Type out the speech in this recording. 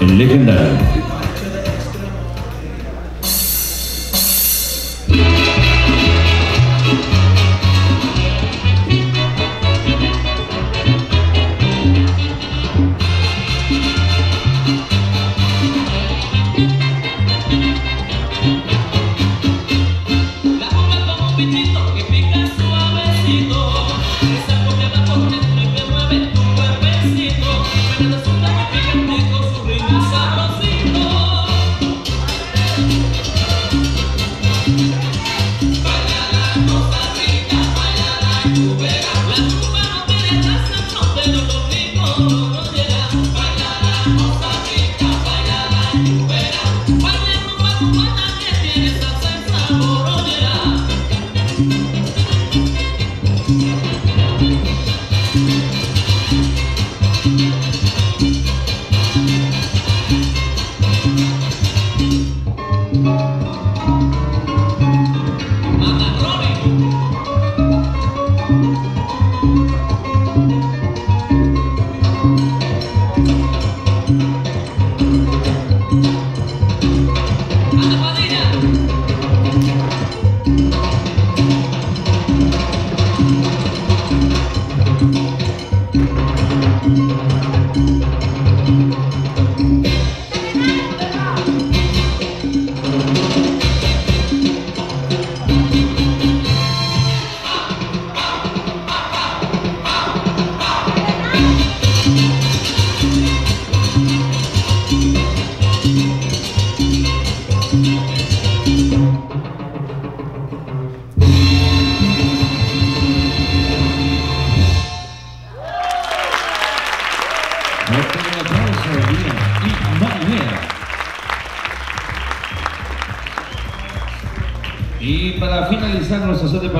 legendary. Cubana que Y para finalizar, nuestro de